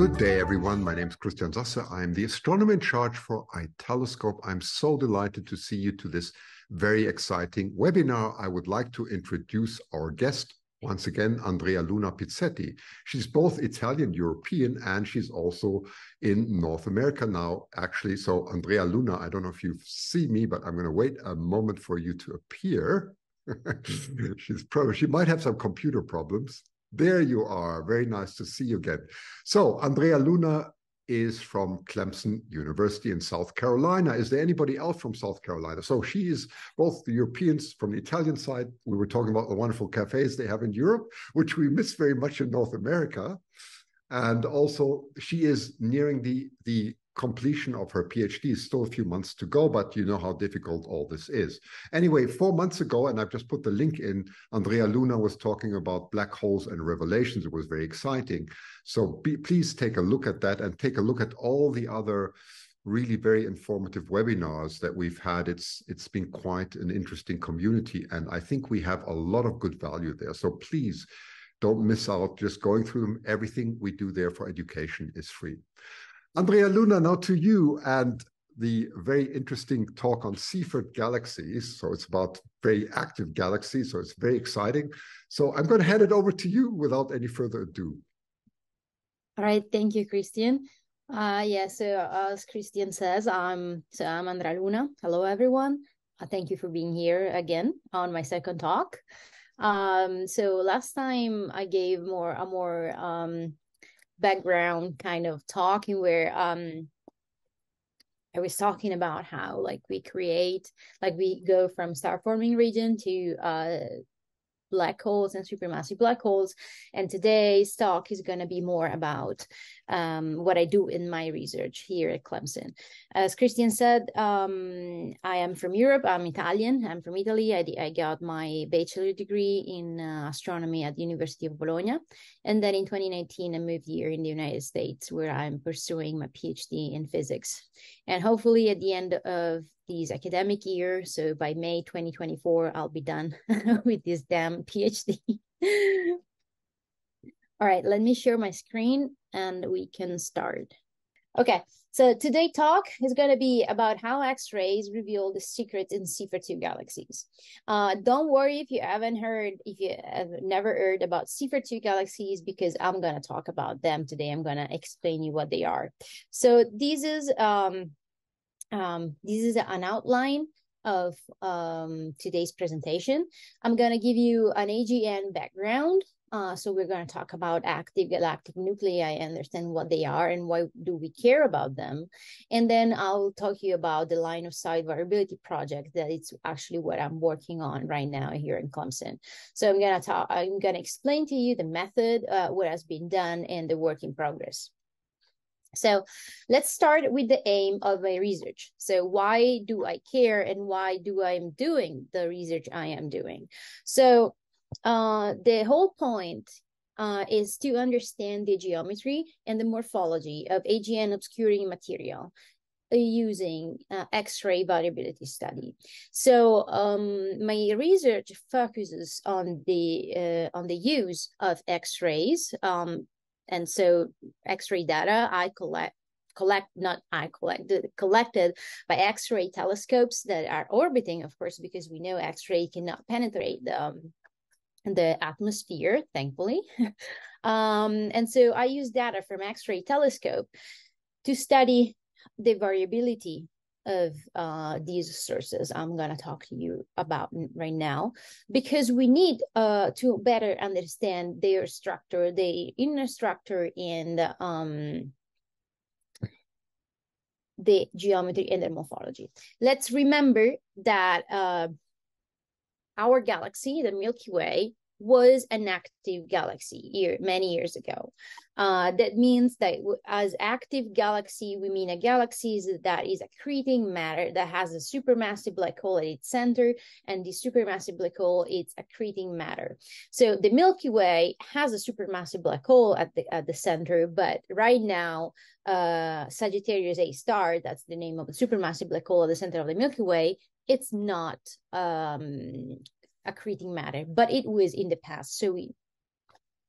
Good day, everyone. My name is Christian Sasse. I'm the astronomer in charge for iTelescope. I'm so delighted to see you to this very exciting webinar. I would like to introduce our guest, once again, Andrealuna Pizzetti. She's both Italian European and she's also in North America now, actually. So, Andrealuna, I don't know if you see me, but I'm going to wait a moment for you to appear. she's probably, she might have some computer problems. There you are. Very nice to see you again. So, Andrealuna is from Clemson University in South Carolina. Is there anybody else from South Carolina? So she is both the Europeans from the Italian side. We were talking about the wonderful cafes they have in Europe, which we miss very much in North America. And also, she is nearing the the completion of her PhD. Is still a few months to go, but you know how difficult all this is. Anyway, four months ago, and I've just put the link in, Andrealuna was talking about black holes and revelations. It was very exciting. So be, please take a look at that and take a look at all the other really very informative webinars that we've had. It's it's been quite an interesting community, and I think we have a lot of good value there. So please don't miss out just going through them. Everything we do there for education is free. Andrealuna, now to you and the very interesting talk on Seyfert galaxies. So it's about very active galaxies, so it's very exciting. So I'm going to hand it over to you without any further ado. All right, thank you, Christian. Uh, yeah, so as Christian says, I'm so I'm Andrealuna. Hello, everyone. Uh, thank you for being here again on my second talk. Um, so last time I gave more a more um, background kind of talking where um I was talking about how like we create like we go from star forming region to uh black holes and supermassive black holes. And today's talk is going to be more about um, what I do in my research here at Clemson. As Christian said, um, I am from Europe. I'm Italian. I'm from Italy. I, I got my bachelor degree in uh, astronomy at the University of Bologna. And then in 2019, I moved here in the United States where I'm pursuing my PhD in physics. And hopefully at the end of this academic year. So by May 2024, I'll be done with this damn PhD. All right, let me share my screen and we can start. Okay, so today talk is going to be about how X-rays reveal the secrets in Seyfert 2 galaxies. Uh, don't worry if you haven't heard, if you have never heard about Seyfert 2 galaxies, because I'm going to talk about them today. I'm going to explain you what they are. So this is um, um, this is an outline of um, today's presentation. I'm going to give you an AGN background. Uh, so we're going to talk about active galactic nuclei, and understand what they are and why do we care about them. And then I'll talk to you about the line of sight variability project that it's actually what I'm working on right now here in Clemson. So I'm going to talk, I'm going to explain to you the method, uh, what has been done and the work in progress. So let's start with the aim of my research. So why do I care and why do I am doing the research I am doing? So uh, the whole point uh, is to understand the geometry and the morphology of AGN obscuring material uh, using uh, X-ray variability study. So um, my research focuses on the uh, on the use of X-rays um, and so X-ray data I collect collect not I collected collected by X-ray telescopes that are orbiting, of course, because we know X-ray cannot penetrate the um, the atmosphere, thankfully. um, and so I use data from X-ray telescope to study the variability of uh, these sources I'm going to talk to you about right now because we need uh, to better understand their structure, the inner structure, and um, the geometry and the morphology. Let's remember that uh, our galaxy, the Milky Way, was an active galaxy year, many years ago. Uh, that means that as active galaxy, we mean a galaxy that is accreting matter that has a supermassive black hole at its center, and the supermassive black hole is accreting matter. So the Milky Way has a supermassive black hole at the at the center, but right now, uh, Sagittarius A star, that's the name of the supermassive black hole at the center of the Milky Way, it's not um, accreting matter, but it was in the past. So we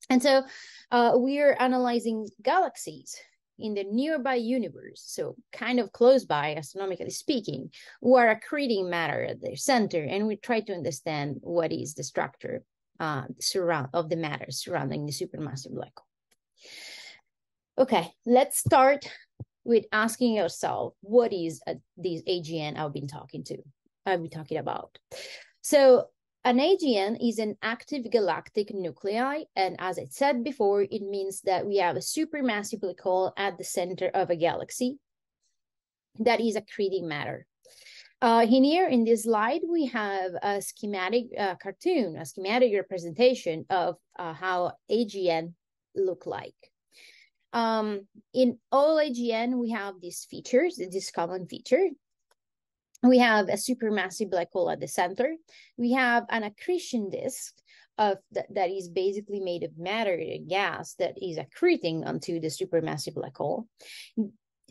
And so uh, we are analyzing galaxies in the nearby universe, so kind of close by, astronomically speaking, who are accreting matter at their center, and we try to understand what is the structure uh, surround of the matter surrounding the supermassive black hole. Okay, let's start with asking yourself, what is a, this AGN I've been talking to? I've be talking about. So an AGN is an active galactic nuclei, and as I said before, it means that we have a supermassive black hole at the center of a galaxy that is accreting matter. Uh, in here in this slide, we have a schematic uh, cartoon, a schematic representation of uh, how AGN look like. Um, in all AGN, we have these features, this common feature we have a supermassive black hole at the center. We have an accretion disk of that, that is basically made of matter and gas that is accreting onto the supermassive black hole.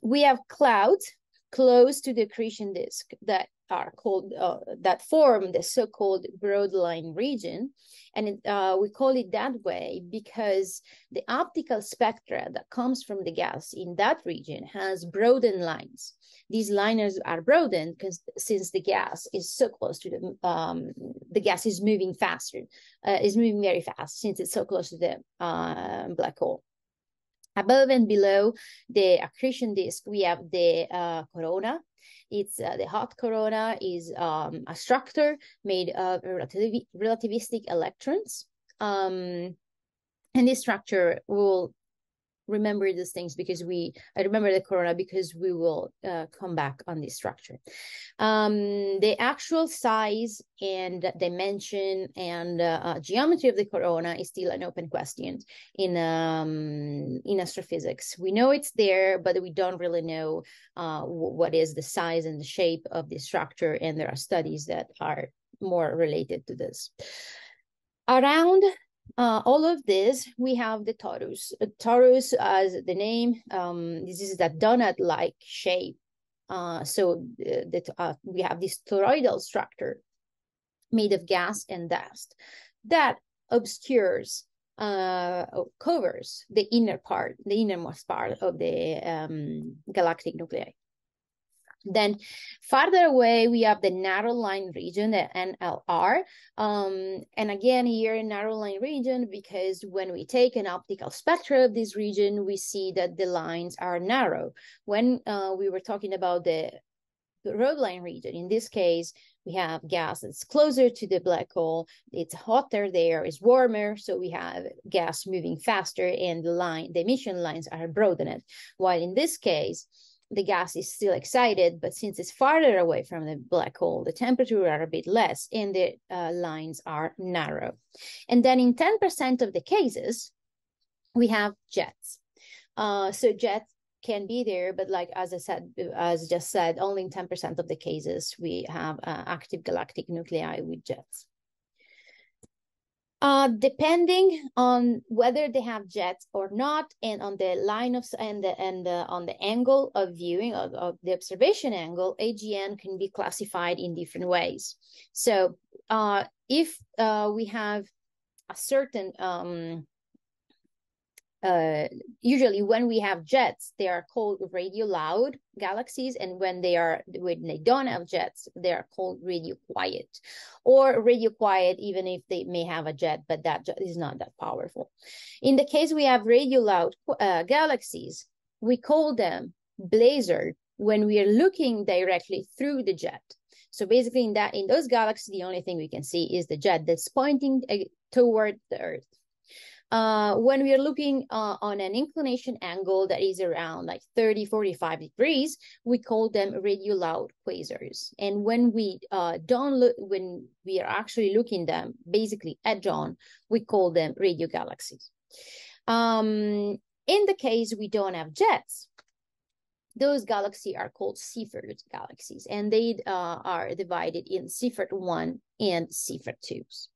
We have clouds close to the accretion disk that are called uh, that form the so-called broad line region. And it, uh, we call it that way because the optical spectra that comes from the gas in that region has broadened lines. These liners are broadened because since the gas is so close to the um, the gas is moving faster uh, is moving very fast since it's so close to the uh, black hole above and below the accretion disk we have the uh, corona it's uh, the hot corona is um, a structure made of relativ relativistic electrons. Um, and this structure will remember these things because we I remember the corona because we will uh, come back on this structure. Um, the actual size and dimension and uh, uh, geometry of the corona is still an open question in um, in astrophysics. We know it's there, but we don't really know uh, what is the size and the shape of the structure, and there are studies that are more related to this. Around uh, all of this, we have the torus. Uh, torus, as the name, um, this is that donut-like shape. Uh, so uh, that uh, we have this toroidal structure made of gas and dust that obscures, uh, covers the inner part, the innermost part of the um, galactic nuclei. Then farther away, we have the narrow line region, the NLR. Um, and again, here in narrow line region, because when we take an optical spectra of this region, we see that the lines are narrow. When uh, we were talking about the broad line region, in this case, we have gas that's closer to the black hole. It's hotter there, it's warmer, so we have gas moving faster, and the line, the emission lines are broadened. While in this case, the gas is still excited, but since it's farther away from the black hole, the temperature are a bit less and the uh, lines are narrow. And then in 10% of the cases, we have jets. Uh, so jets can be there, but like as I said, as just said, only in 10% of the cases we have uh, active galactic nuclei with jets. Uh, depending on whether they have jets or not, and on the line of and the and the, on the angle of viewing of, of the observation angle, AGN can be classified in different ways. So, uh, if uh, we have a certain um, uh, usually when we have jets, they are called radio loud galaxies, and when they are when they don't have jets, they are called radio quiet, or radio quiet, even if they may have a jet, but that jet is not that powerful. In the case we have radio loud uh, galaxies, we call them blazar when we are looking directly through the jet. So basically, in that in those galaxies, the only thing we can see is the jet that's pointing uh, toward the Earth. Uh, when we are looking uh, on an inclination angle that is around like 30, 45 degrees, we call them radio loud quasars. And when we uh, don't look, when we are actually looking them basically edge on, we call them radio galaxies. Um, in the case we don't have jets, those galaxies are called Seyfert galaxies, and they uh, are divided in Seyfert 1 and Seyfert 2s.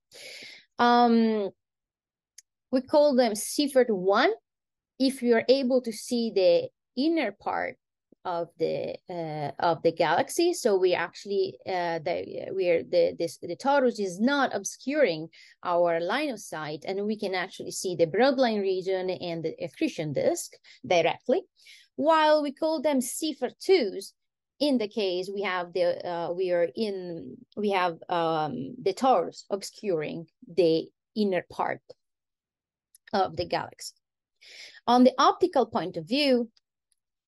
Um, we call them Seyfert 1 if you're able to see the inner part of the uh, of the galaxy. So we actually uh, the we're the this the torus is not obscuring our line of sight, and we can actually see the broadline region and the accretion disk directly. While we call them Seyfert twos, in the case we have the uh, we are in we have um, the torus obscuring the inner part of the galaxy. On the optical point of view,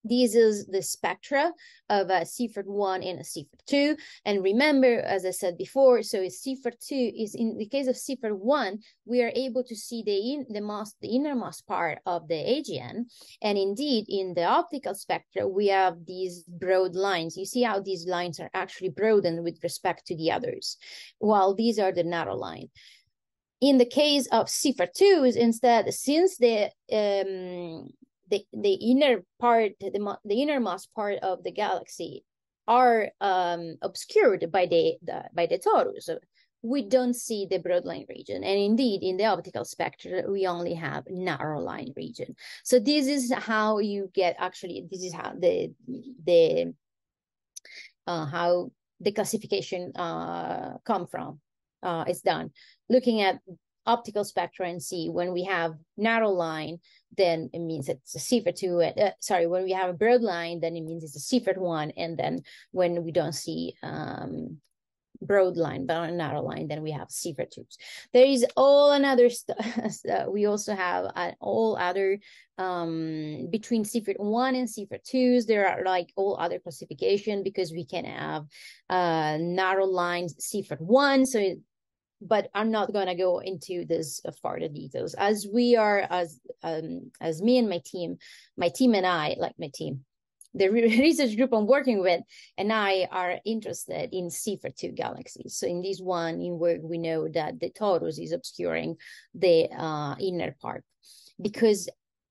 this is the spectra of a Seyfert 1 and a Seyfert 2. And remember, as I said before, so Seyfert 2 is in the case of Seyfert 1, we are able to see the in, the most the innermost part of the AGN. And indeed, in the optical spectra, we have these broad lines. You see how these lines are actually broadened with respect to the others, while these are the narrow line in the case of Seyfert 2 is instead since the um, the the inner part the, the innermost part of the galaxy are um, obscured by the, the by the torus we don't see the broadline region. And indeed in the optical spectrum we only have narrow line region. So this is how you get actually this is how the the uh, how the classification uh, come from uh, is done looking at optical spectra and see when we have narrow line then it means it's a Seyfert 2. Uh, sorry, when we have a broad line, then it means it's a Seyfert 1. And then when we don't see um, broad line, but on a narrow line, then we have Seyfert 2s. There is all another stuff. we also have uh, all other um between Seyfert 1 and Seyfert 2s there are like all other classification because we can have uh narrow lines Seyfert 1 so but I'm not going to go into this further details as we are as um, as me and my team, my team and I, like my team, the research group I'm working with, and I are interested in Seyfert two galaxies. So in this one, in where we know that the torus is obscuring the uh, inner part, because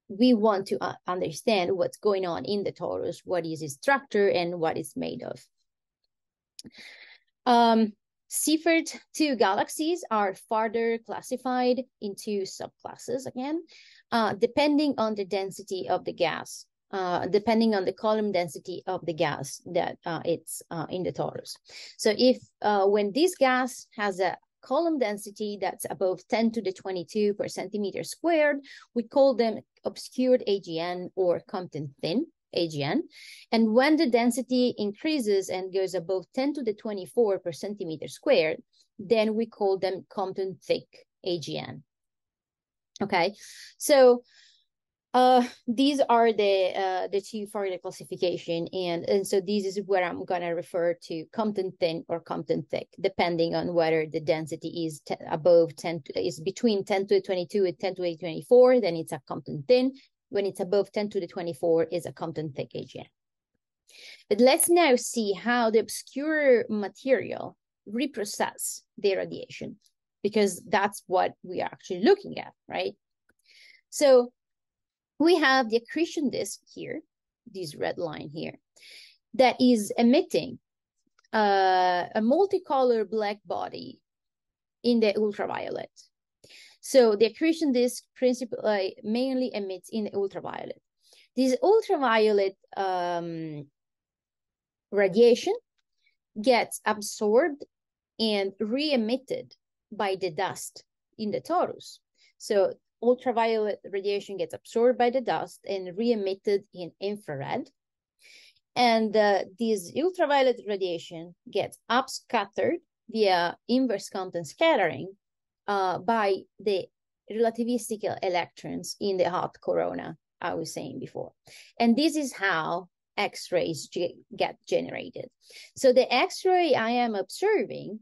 we want to uh, understand what's going on in the torus, what is its structure, and what it's made of. Um, Seyfert 2 galaxies are further classified into subclasses again, uh, depending on the density of the gas, uh, depending on the column density of the gas that uh, it's uh, in the torus. So if uh, when this gas has a column density that's above 10 to the 22 per centimeter squared, we call them obscured AGN or Compton thin. AGN. And when the density increases and goes above 10 to the 24 per centimeter squared, then we call them Compton thick AGN. Okay, so uh, these are the uh, the two for the classification, and and so this is where I'm gonna refer to Compton thin or Compton thick, depending on whether the density is above 10 to, is between 10 to 22 and 10 to 24, then it's a Compton thin, when it's above 10 to the 24 is a Compton thick AGN. But let's now see how the obscure material reprocess the radiation, because that's what we are actually looking at, right? So we have the accretion disk here, this red line here, that is emitting uh, a multicolor black body in the ultraviolet. So the accretion disk principally mainly emits in ultraviolet. This ultraviolet um, radiation gets absorbed and re-emitted by the dust in the torus. So ultraviolet radiation gets absorbed by the dust and re-emitted in infrared. And uh, this ultraviolet radiation gets upscattered via inverse Compton scattering uh, by the relativistic electrons in the hot corona I was saying before. And this is how X-rays get generated. So the X-ray I am observing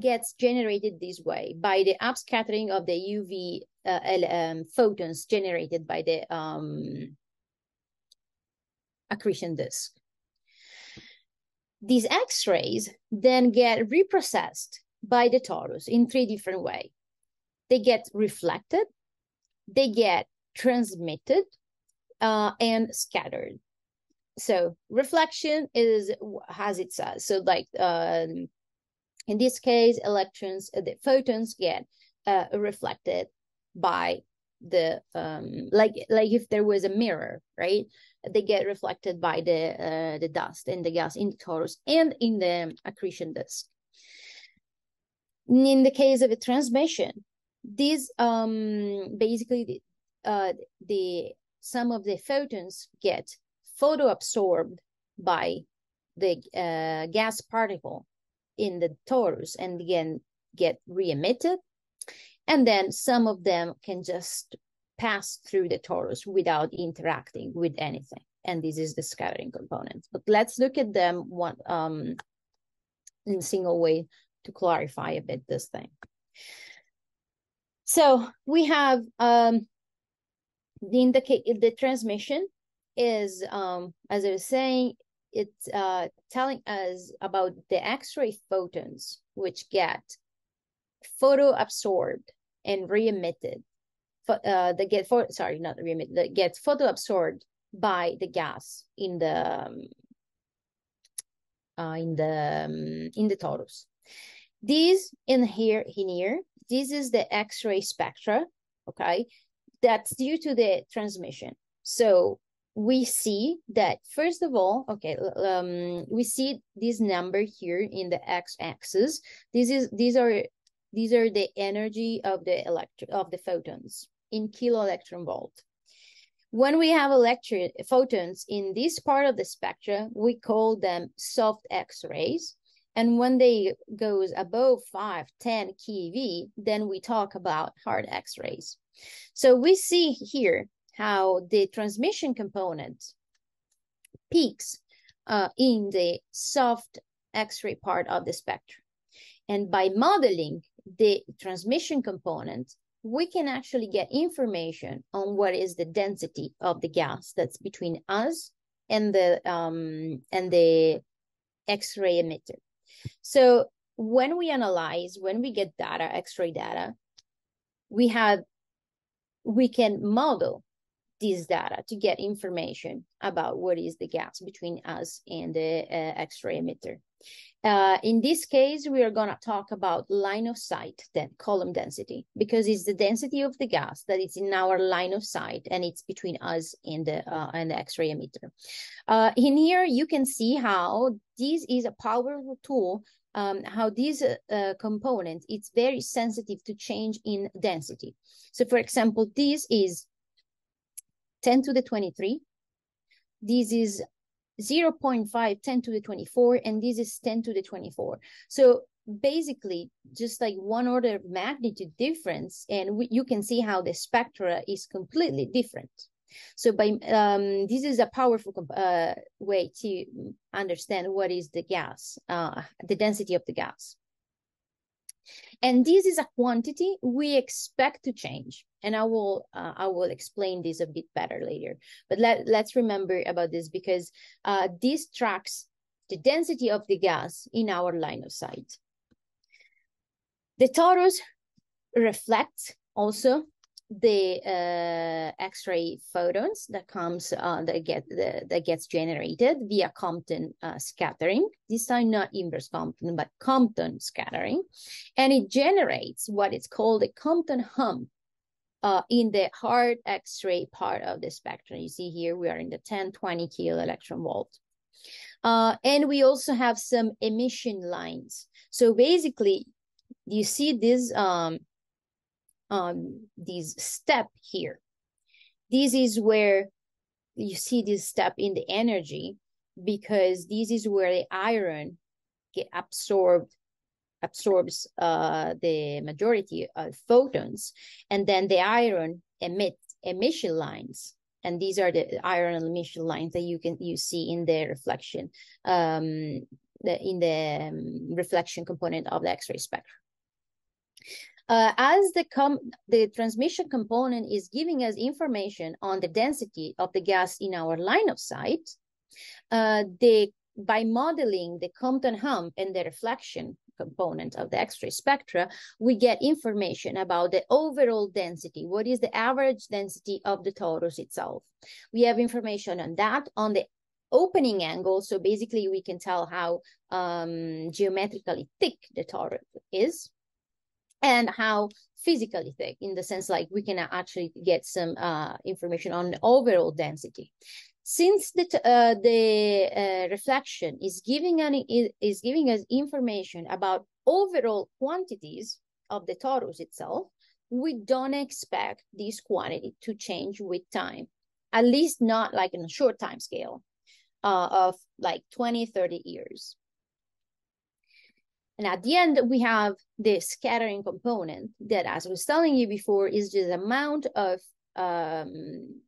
gets generated this way by the upscattering of the UV uh, um, photons generated by the um, accretion disk. These X-rays then get reprocessed by the torus in three different ways. They get reflected, they get transmitted, uh, and scattered. So reflection is has its uh, so like um, in this case, electrons, uh, the photons get uh, reflected by the um like like if there was a mirror right they get reflected by the uh, the dust and the gas in the torus and in the accretion disk. In the case of a transmission, these um, basically the, uh, the some of the photons get photoabsorbed by the uh, gas particle in the torus and again get re-emitted. And then some of them can just pass through the torus without interacting with anything. And this is the scattering component. But let's look at them one um in single way to clarify a bit this thing so we have um the indicate the transmission is um as i was saying it's uh telling us about the x-ray photons which get photo absorbed and re-emitted uh, that get for sorry not re-emitted that gets photo absorbed by the gas in the um, uh, in the um, in the torus. These in here in here this is the X-ray spectra. Okay, that's due to the transmission. So we see that first of all, okay, um, we see this number here in the x-axis. This is these are these are the energy of the electric of the photons in kilo electron volt. When we have electron photons in this part of the spectra, we call them soft X-rays. And when they goes above 5, 10 keV, then we talk about hard X-rays. So we see here how the transmission component peaks uh, in the soft X-ray part of the spectrum. And by modeling the transmission component, we can actually get information on what is the density of the gas that's between us and the um, and the X-ray emitter. So when we analyze, when we get data, X-ray data, we have we can model this data to get information about what is the gas between us and the uh, X-ray emitter. Uh, in this case, we are going to talk about line of sight, then column density, because it's the density of the gas that is in our line of sight, and it's between us and the uh, and the X-ray emitter. Uh, in here, you can see how this is a powerful tool. Um, how this uh, component it's very sensitive to change in density. So, for example, this is 10 to the 23. This is 0 0.5, 10 to the 24, and this is 10 to the 24. So basically just like one order of magnitude difference, and we, you can see how the spectra is completely different. So by um, this is a powerful uh, way to understand what is the gas, uh, the density of the gas. And this is a quantity we expect to change. And I will uh, I will explain this a bit better later. But let, let's remember about this because uh, this tracks the density of the gas in our line of sight. The torus reflects also the uh, X-ray photons that comes uh, that get the, that gets generated via Compton uh, scattering. This time not inverse Compton, but Compton scattering, and it generates what is called a Compton hump uh, in the hard X-ray part of the spectrum. You see here we are in the 10, 20 kilo electron volt. Uh, and we also have some emission lines. So basically, you see this um, um, this step here. This is where you see this step in the energy because this is where the iron get absorbed absorbs uh, the majority of photons and then the iron emits emission lines and these are the iron emission lines that you can you see in the reflection um, the, in the um, reflection component of the x-ray spectrum uh, as the the transmission component is giving us information on the density of the gas in our line of sight, uh, the by modeling the Compton hump and the reflection component of the X-ray spectra, we get information about the overall density. What is the average density of the torus itself? We have information on that, on the opening angle. So basically we can tell how um, geometrically thick the torus is and how physically thick in the sense like we can actually get some uh, information on overall density since the uh, the uh, reflection is giving an, is giving us information about overall quantities of the torus itself, we don't expect this quantity to change with time, at least not like in a short time scale uh, of like 20, 30 years. And at the end, we have the scattering component that, as I was telling you before, is just the amount of um,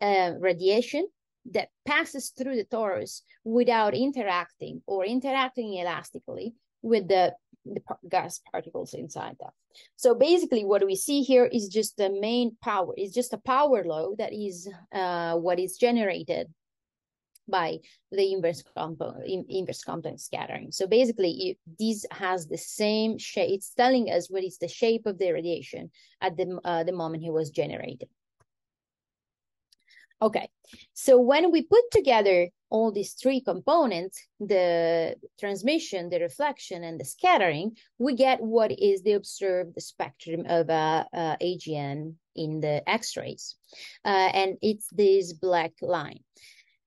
uh, radiation that passes through the torus without interacting or interacting elastically with the, the gas particles inside that. So basically what we see here is just the main power. It's just a power law that is uh, what is generated by the inverse Compton inverse Compton scattering. So basically, this has the same shape. It's telling us what is the shape of the radiation at the uh, the moment it was generated. Okay, so when we put together all these three components, the transmission, the reflection, and the scattering, we get what is the observed spectrum of uh, uh, AGN in the X-rays. Uh, and it's this black line.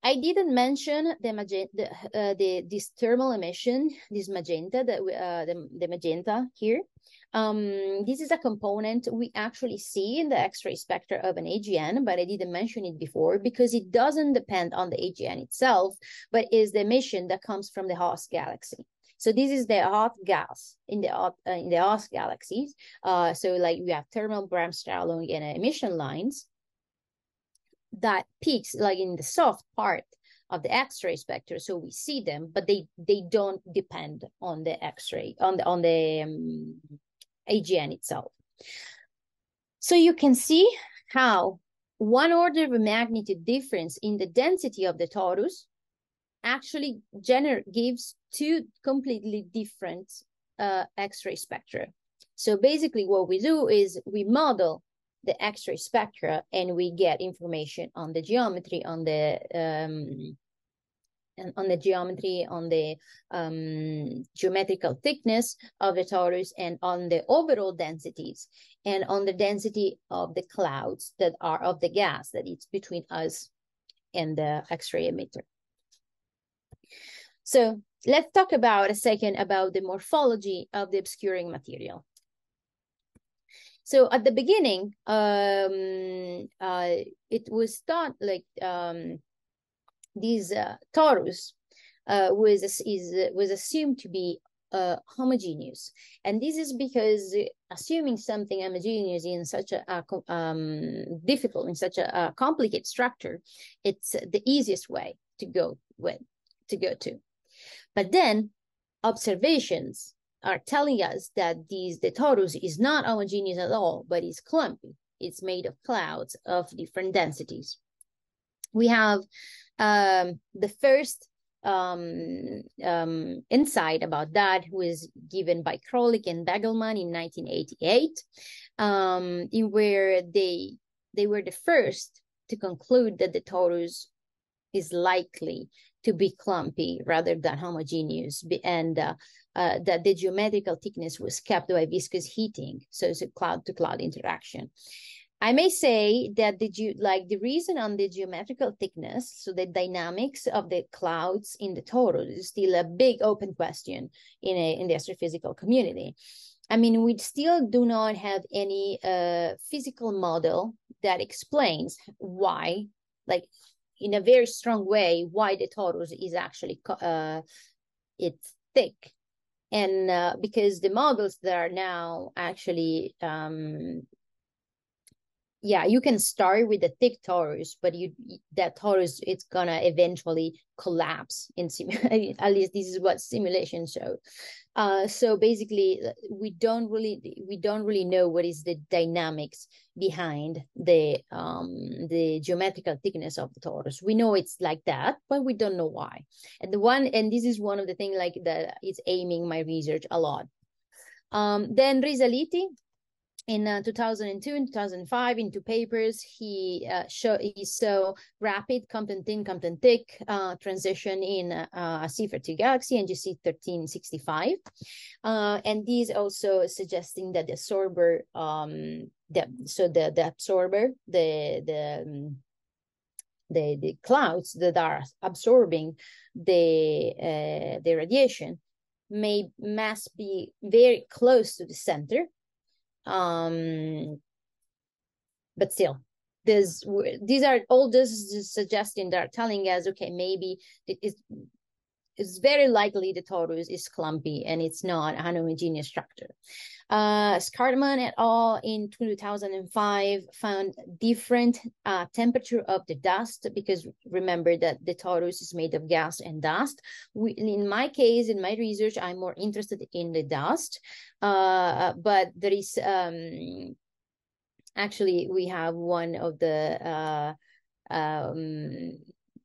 I didn't mention the magenta, the, uh, the this thermal emission, this magenta, that uh, the, the magenta here. Um, this is a component we actually see in the X-ray spectra of an AGN, but I didn't mention it before because it doesn't depend on the AGN itself, but is the emission that comes from the host galaxy. So this is the hot gas in the hot, uh, in the host galaxies. Uh, so like we have thermal Bremsstrahlung and emission lines that peaks like in the soft part of the X-ray spectra, so we see them, but they they don't depend on the X-ray on the on the um, AGN itself. So you can see how one order of magnitude difference in the density of the torus actually gener gives two completely different uh, X-ray spectra. So basically what we do is we model the X-ray spectra and we get information on the geometry, on the um, on the geometry, on the um, geometrical thickness of the torus, and on the overall densities, and on the density of the clouds that are of the gas that is between us and the X-ray emitter. So let's talk about a second about the morphology of the obscuring material. So at the beginning, um, uh, it was thought like um, this uh, torus uh, was is was assumed to be uh, homogeneous, and this is because assuming something homogeneous in such a, a um, difficult in such a, a complicated structure, it's the easiest way to go with to go to. But then observations are telling us that these the torus is not homogeneous at all, but is clumpy. It's made of clouds of different densities. We have um, the first um, um, insight about that was given by Krolik and Begelman in 1988, um, in where they they were the first to conclude that the torus is likely to be clumpy rather than homogeneous and uh, uh, that the geometrical thickness was kept by viscous heating. So it's a cloud to cloud interaction. I may say that the ge- like the reason on the geometrical thickness, so the dynamics of the clouds in the torus is still a big open question in a in the astrophysical community. I mean, we still do not have any uh, physical model that explains why, like in a very strong way, why the torus is actually uh, it's thick and uh, because the models that are now actually um, yeah you can start with the thick torus but you that torus it's gonna eventually collapse in sim- at least this is what simulations show uh, so basically we don't really we don't really know what is the dynamics behind the um the geometrical thickness of the torus. We know it's like that but we don't know why. And the one and this is one of the things like that is aiming my research a lot. Um then Risaliti in uh, 2002 and 2005 in two papers he uh, show he saw rapid Compton thin Compton thick uh, transition in uh, a Seyfert galaxy NGC 1365 uh, and these also suggesting that the absorber um the so the the absorber the the um, the, the clouds that are absorbing the uh, the radiation may must be very close to the center um but still this these are all this is suggesting that are telling us okay maybe it is it's very likely the torus is clumpy and it's not a homogeneous structure. Uh, Schartmann et al. in 2005 found different uh, temperature of the dust because remember that the torus is made of gas and dust. We, in my case, in my research, I'm more interested in the dust, uh, but there is um, actually we have one of the uh, um,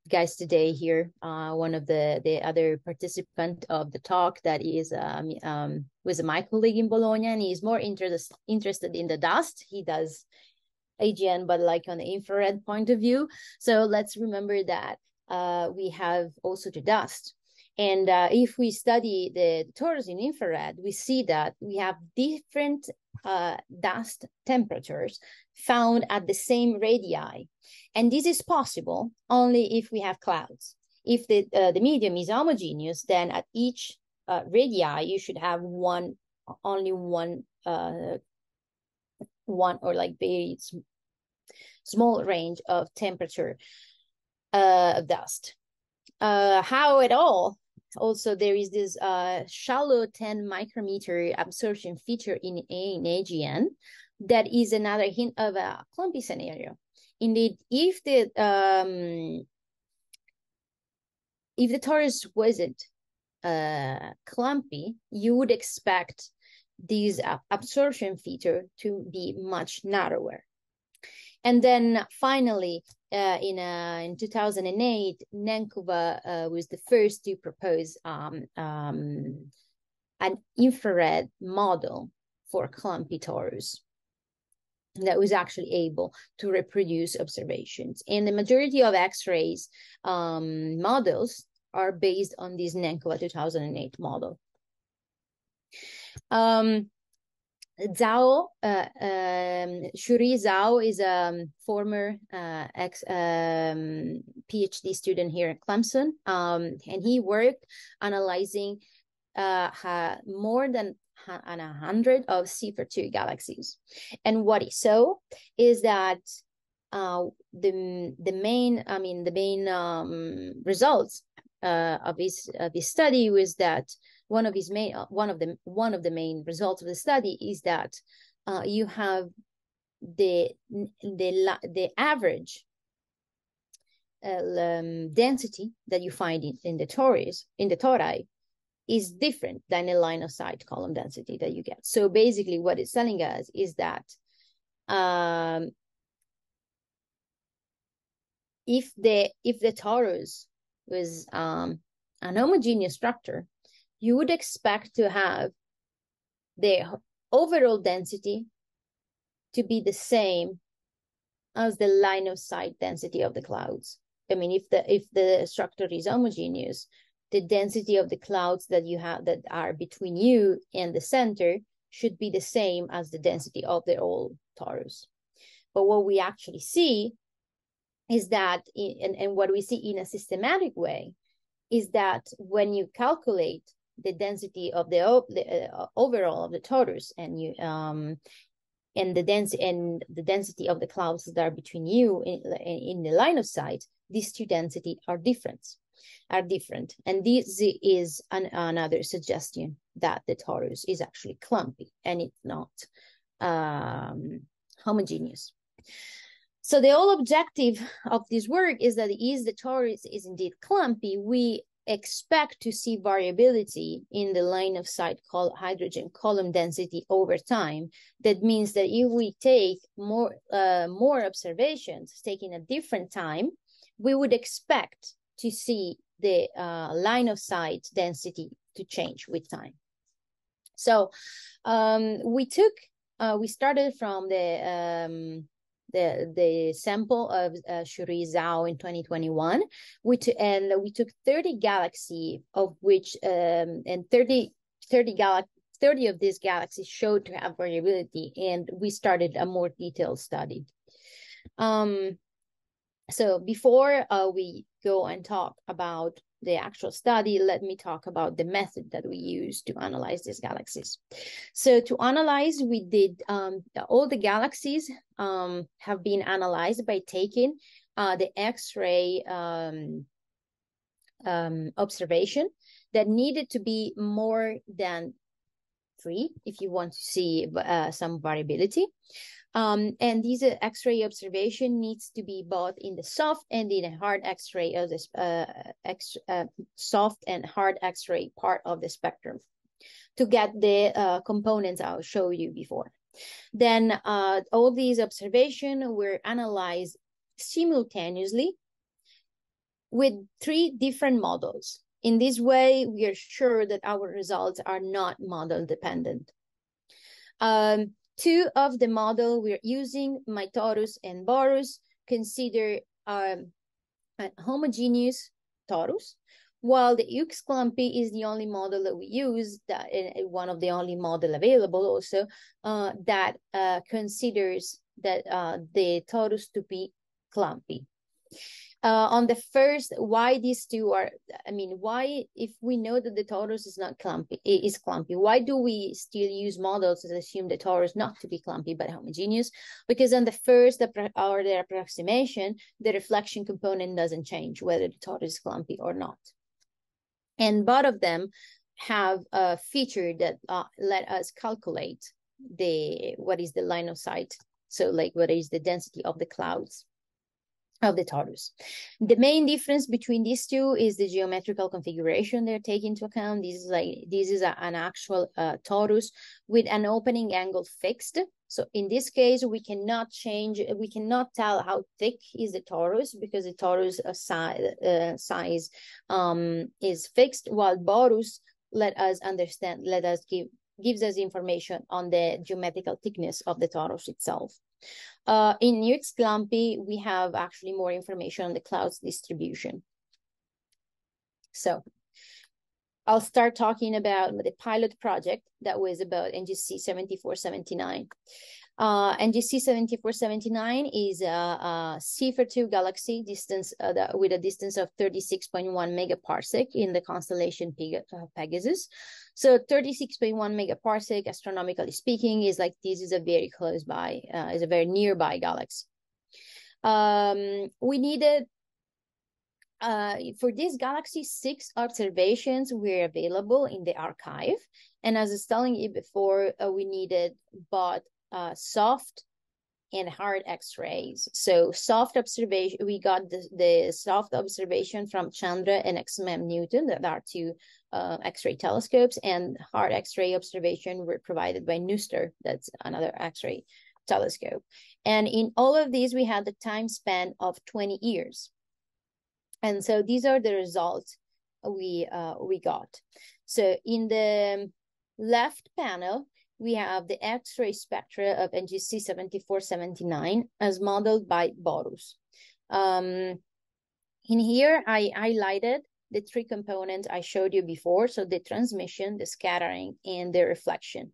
guys today here. Uh, one of the the other participant of the talk that is um, um, was my colleague in Bologna, and he's more interested interested in the dust. He does AGN, but like on the infrared point of view. So let's remember that uh, we have also the dust. And uh, if we study the, the torus in infrared, we see that we have different uh, dust temperatures found at the same radii. And this is possible only if we have clouds. If the, uh, the medium is homogeneous, then at each uh, radii, you should have one, only one, uh, one or like very small range of temperature uh, of dust. Uh, how at all also there is this uh, shallow 10 micrometer absorption feature in, in AGN that is another hint of a clumpy scenario. Indeed, if the um, if the torus wasn't uh, clumpy, you would expect this uh, absorption feature to be much narrower. And then finally, uh, in uh, in 2008, Nenkova uh, was the first to propose um, um, an infrared model for clumpy torus that was actually able to reproduce observations. And the majority of X-rays um, models are based on this Nenkova 2008 model. Um, Zhao, uh, um, Xiurui Zhao is a former uh, ex um, PhD student here at Clemson, um, and he worked analyzing uh, more than a hundred of Seyfert-2 galaxies. And what he saw is that uh, the the main, I mean, the main um, results uh, of his of his study was that one of his main uh, one of the one of the main results of the study is that uh, you have the the the average uh, um, density that you find in, in the torus in the tori is different than a line of sight column density that you get. So basically, what it's telling us is that um, if the if the torus was um, an homogeneous structure, you would expect to have the overall density to be the same as the line of sight density of the clouds. I mean, if the if the structure is homogeneous, the density of the clouds that you have that are between you and the center should be the same as the density of the whole torus. But what we actually see is that, in, and, and what we see in a systematic way, is that when you calculate the density of the, the uh, overall of the torus and you um and the density and the density of the clouds that are between you in, in the line of sight, these two density are different, are different, and this is an, another suggestion that the torus is actually clumpy and it's not um, homogeneous. So the whole objective of this work is that is the torus is indeed clumpy, we expect to see variability in the line of sight hydrogen column density over time. That means that if we take more uh, more observations taking a different time, we would expect to see the uh, line of sight density to change with time. So um, we took, uh, we started from the um, the the sample of uh, Xiurui Zhao in 2021, which and we took 30 galaxy of which um, and 30 30 galaxy 30 of these galaxies showed to have variability, and we started a more detailed study. Um, so before uh, we go and talk about the actual study, let me talk about the method that we use to analyze these galaxies. So to analyze, we did um, all the galaxies um, have been analyzed by taking uh, the X-ray um, um observation that needed to be more than three if you want to see uh, some variability. Um, and these uh, X-ray observation needs to be both in the soft and in the hard X-ray of this uh, X, uh, soft and hard X-ray part of the spectrum to get the uh, components I'll show you before. Then uh, all these observations were analyzed simultaneously with three different models. In this way, we are sure that our results are not model dependent. Um, Two of the model we're using, Mytorus and Borus, consider um, a homogeneous torus, while the UXCLUMPY is the only model that we use, that one of the only model available also, uh, that uh, considers that uh, the torus to be clumpy uh, on the first why these two are i mean why if we know that the torus is not clumpy is clumpy why do we still use models that assume the torus not to be clumpy but homogeneous? Because on the first or the approximation the reflection component doesn't change whether the torus is clumpy or not. And both of them have a feature that uh, let us calculate the what is the line of sight. So like what is the density of the clouds of the torus. The main difference between these two is the geometrical configuration they're taking into account. This is like this is a, an actual uh, torus with an opening angle fixed. So in this case, we cannot change, we cannot tell how thick is the torus because the torus uh, size, uh, size um, is fixed, while Borus let us understand, let us give gives us information on the geometrical thickness of the torus itself. Uh, in UXCLUMPY, we have actually more information on the clouds distribution. So I'll start talking about the pilot project that was about NGC 7479. Uh, NGC 7479 is a, a Seyfert-2 galaxy distance uh, the, with a distance of 36.1 megaparsec in the constellation uh, Pegasus. So 36.1 megaparsec, astronomically speaking, is like this is a very close by, uh, is a very nearby galaxy. Um, we needed uh, for this galaxy, six observations were available in the archive. And as I was telling you before, uh, we needed both uh, soft and hard x-rays. So soft observation we got the, the soft observation from chandra and XMM-Newton that are two uh, x-ray telescopes and hard x-ray observation were provided by NuSTAR that's another x-ray telescope. And in all of these we had the time span of 20 years. And so these are the results we uh, we got. So in the left panel we have the X-ray spectra of NGC 7479 as modeled by Borus. Um, in here, I highlighted the three components I showed you before, so the transmission, the scattering, and the reflection.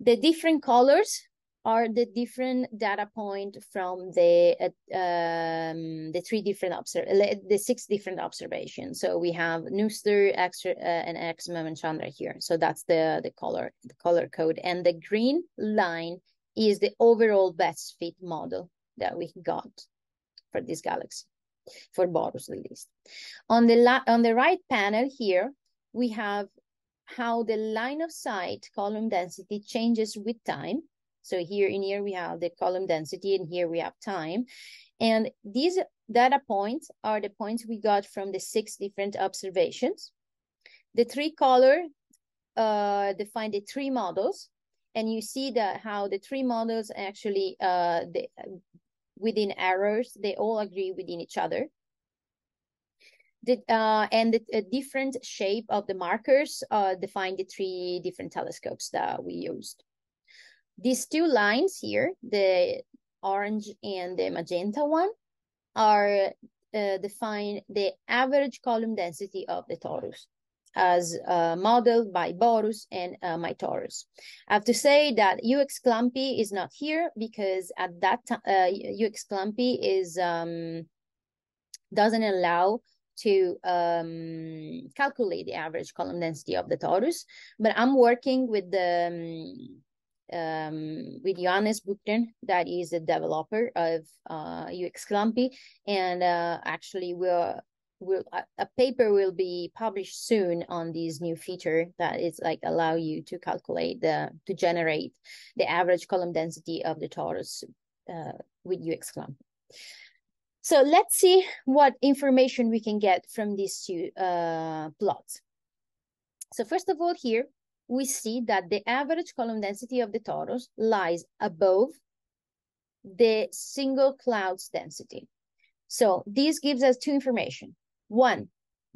The different colors are the different data point from the uh, um, the three different observe the six different observations. So we have NuSTAR, extra, uh, and XMM and Chandra here. So that's the the color the color code, and the green line is the overall best fit model that we got for this galaxy, for Borus at least. On the on the right panel here, we have how the line of sight column density changes with time so here in here we have the column density and here we have time. And these data points are the points we got from the six different observations. The three color uh, define the three models. And you see that how the three models actually, uh, within errors, they all agree within each other. The, uh, and the, the different shape of the markers uh, define the three different telescopes that we used. These two lines here, the orange and the magenta one, are uh, define the average column density of the torus. as uh, modeled by Borus and uh, Torus. I have to say that UXCLUMPY is not here because at that time, uh, UXCLUMPY is um, doesn't allow to um, calculate the average column density of the torus. But I'm working with the um, um, with Johannes Buchner, that is a developer of uh, UXCLUMPY, and uh, actually we're will a, paper will be published soon on this new feature that is like allow you to calculate the to generate the average column density of the torus uh, with UXCLUMPY. So let's see what information we can get from these two uh, plots. So first of all, here we see that the average column density of the torus lies above the single cloud's density. So this gives us two information. One,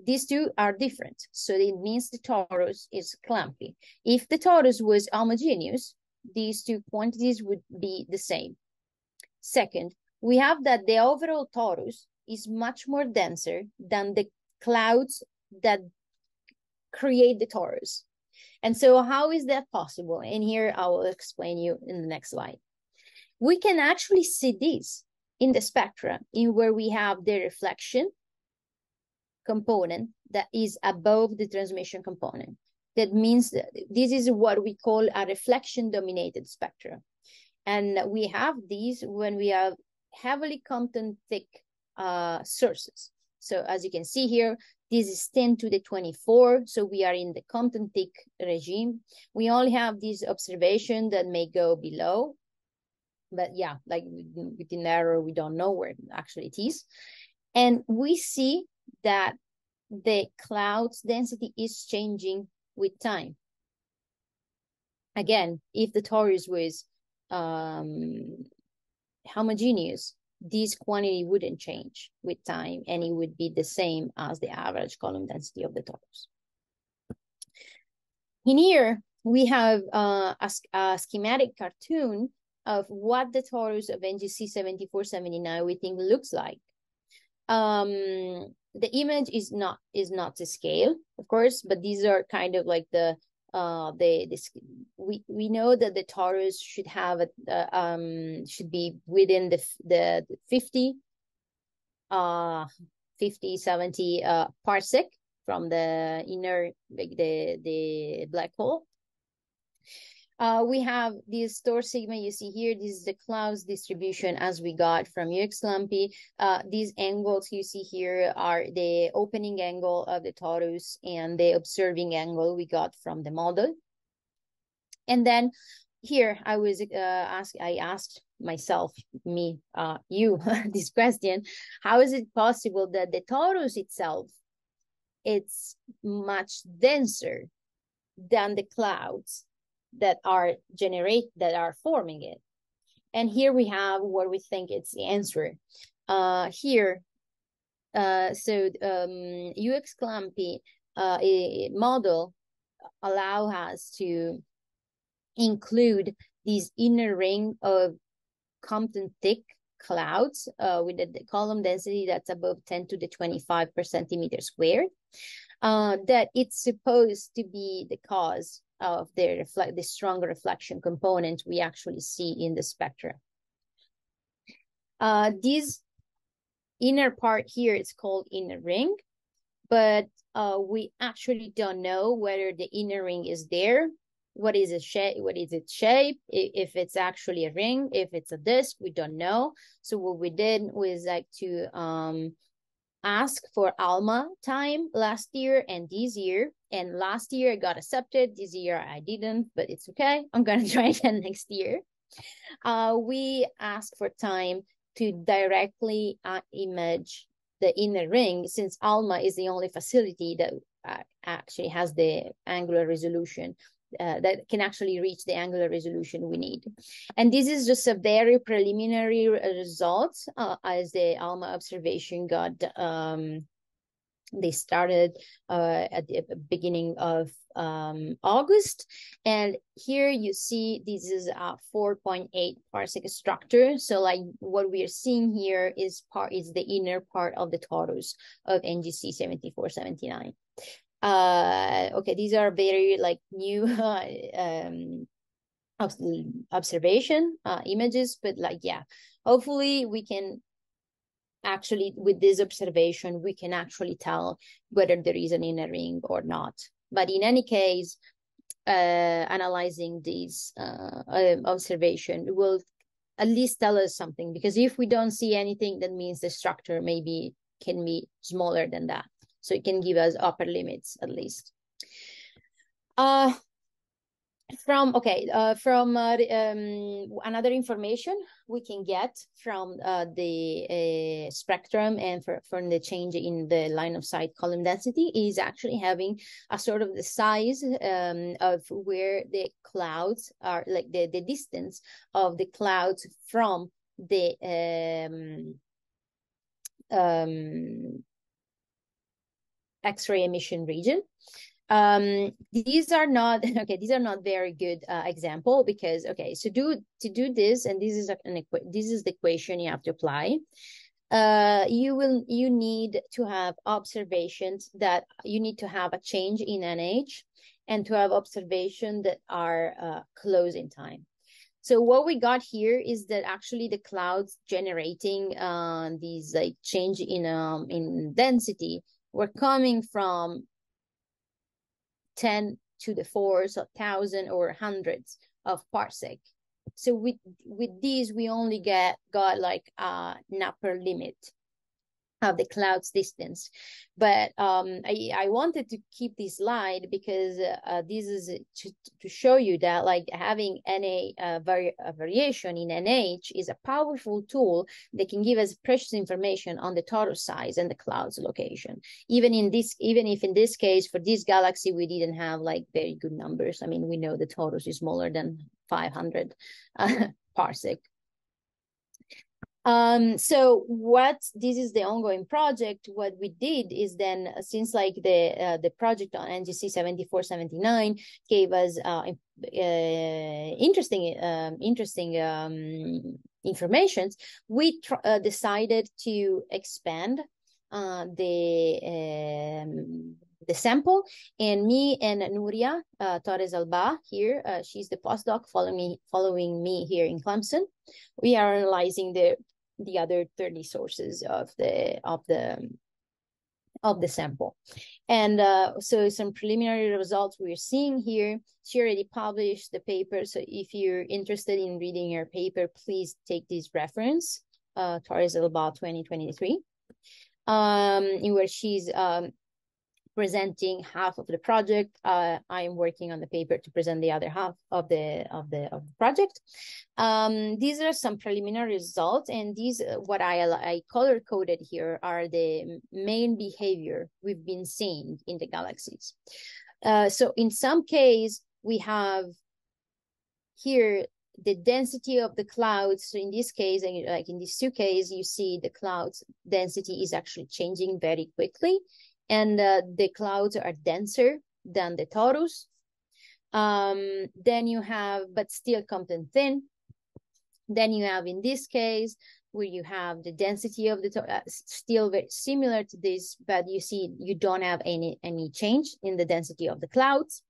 these two are different. So it means the torus is clumpy. If the torus was homogeneous, these two quantities would be the same. Second, we have that the overall torus is much more denser than the clouds that create the torus. And so how is that possible? And here I will explain you in the next slide. We can actually see this in the spectra in where we have the reflection component that is above the transmission component. That means that this is what we call a reflection dominated spectrum. And we have these when we have heavily Compton thick uh, sources. So as you can see here, this is 10 to the 24. So we are in the Compton thick regime. We only have this observation that may go below. But yeah, like with within error, we don't know where actually it is. And we see that the cloud's density is changing with time. Again, if the torus was um, homogeneous, this quantity wouldn't change with time and it would be the same as the average column density of the torus. In here, we have uh, a, a, schematic cartoon of what the torus of NGC 7479 we think looks like. Um, the image is not is not to scale, of course, but these are kind of like the uh the this we we know that the torus should have a um should be within the the 50 uh 50 70 uh parsec from the inner like the the black hole uh, we have this store sigma you see here. This is the clouds distribution as we got from UXCLUMPY. Uh, these angles you see here are the opening angle of the torus and the observing angle we got from the model. And then here I was uh, asked, I asked myself, me, uh, you, this question, how is it possible that the torus itself, it's much denser than the clouds that are generate that are forming it. And here we have what we think it's the answer. Uh, here, uh, so um, UXCLUMPY uh, model allow us to include this inner ring of Compton thick clouds uh, with a column density that's above 10 to the 25 per centimeter squared. Uh, that it's supposed to be the cause of the reflect the stronger reflection component we actually see in the spectra. Uh, this inner part here is called inner ring, but uh, we actually don't know whether the inner ring is there. What is its shape? What is its shape? If it's actually a ring, if it's a disc, we don't know. So what we did was like to um, ask for ALMA time last year and this year. And last year I got accepted. This year I didn't, but it's okay. I'm going to try again next year. Uh, we ask for time to directly uh, image the inner ring since ALMA is the only facility that uh, actually has the angular resolution uh, that can actually reach the angular resolution we need. And this is just a very preliminary result uh, as the ALMA observation got, um, they started uh, at the beginning of um, August. And here you see this is a 4.8 parsec structure. So like what we are seeing here is part is the inner part of the torus of NGC 7479. Uh, okay, these are very like new um, observation uh, images, but like yeah, hopefully we can actually with this observation we can actually tell whether there is an inner ring or not. But in any case, uh, analyzing these uh, uh, observation will at least tell us something because if we don't see anything, that means the structure maybe can be smaller than that. So it can give us upper limits at least. Uh, from okay uh, from uh, um, another information we can get from uh, the uh, spectrum and for, from the change in the line of sight column density is actually having a sort of the size um, of where the clouds are like the, the distance of the clouds from the um, um, X-ray emission region um these are not okay these are not very good uh, example because okay so do to do this and this is an this is the equation you have to apply uh you will you need to have observations that you need to have a change in nh and to have observation that are uh, close in time. So what we got here is that actually the clouds generating uh, these like change in um in density were coming from 10 to the fourth, a thousand or hundreds of parsec. So with with these, we only get got like uh, an upper limit of the cloud's distance. But um, I, I wanted to keep this slide because uh, this is to, to show you that like having NA uh, vari variation in NH is a powerful tool that can give us precious information on the torus size and the cloud's location. Even in this, even if in this case for this galaxy we didn't have like very good numbers. I mean, we know the torus is smaller than 500 uh, parsec um, so what this is the ongoing project. What we did is then since like the uh, the project on NGC seventy four seventy nine gave us uh, uh, interesting um, interesting um, informations, we uh, decided to expand uh, the um, the sample and me and Nuria uh, Torres Alba here, uh, she's the postdoc following me, following me here in Clemson. We are analyzing the the other 30 sources of the of the of the sample. And uh, so some preliminary results we're seeing here. She already published the paper. So if you're interested in reading her paper, please take this reference, uh, Torres Alba 2023, um, in where she's um, presenting half of the project. Uh, I'm working on the paper to present the other half of the of the of the project. Um, these are some preliminary results, and these uh, what I I color coded here are the main behavior we've been seeing in the galaxies. Uh, so in some case we have here the density of the clouds. So in this case, and like in these two cases, you see the clouds density is actually changing very quickly and uh, the clouds are denser than the torus. Um, then you have, but still Compton thin. Then you have, in this case, where you have the density of the uh, still very similar to this, but you see you don't have any any change in the density of the clouds.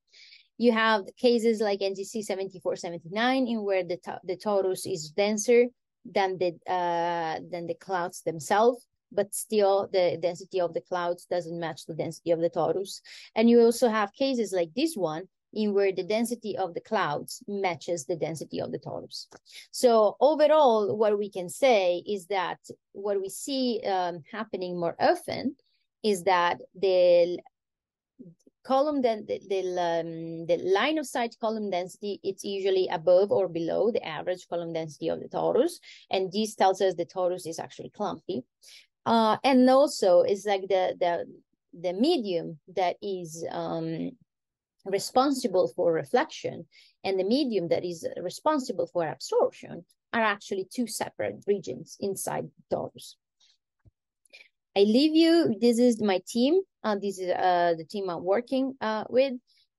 You have cases like NGC 7479 in where the the torus is denser than the uh, than the clouds themselves but still the density of the clouds doesn't match the density of the torus. And you also have cases like this one in where the density of the clouds matches the density of the torus. So overall, what we can say is that what we see um, happening more often is that the column then the, the, um, the line of sight column density it's usually above or below the average column density of the torus and this tells us the torus is actually clumpy uh, and also it's like the the the medium that is um, responsible for reflection and the medium that is responsible for absorption are actually two separate regions inside torus. I leave you. This is my team. Uh, this is uh, the team I'm working uh, with.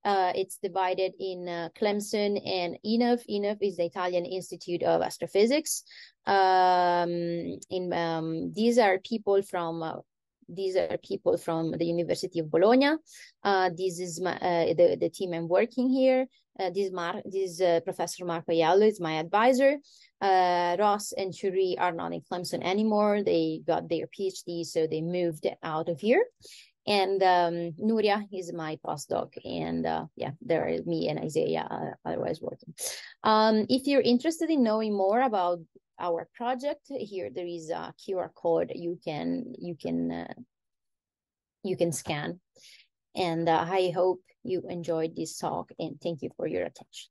Uh, it's divided in uh, Clemson and INAF. INAF is the Italian Institute of Astrophysics. Um, in um, these are people from uh, these are people from the University of Bologna. Uh, this is my, uh, the, the team I'm working here. Uh, this Mar- this Professor Marco Ajello is my advisor. Ross and Xiurui are not in Clemson anymore. They got their PhD, so they moved out of here. And um, Nuria is my postdoc, and uh, yeah, there is me and Isaiah uh, otherwise working. Um, if you're interested in knowing more about our project, here there is a QR code you can you can uh, you can scan. And uh, I hope you enjoyed this talk, and thank you for your attention.